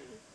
True. True.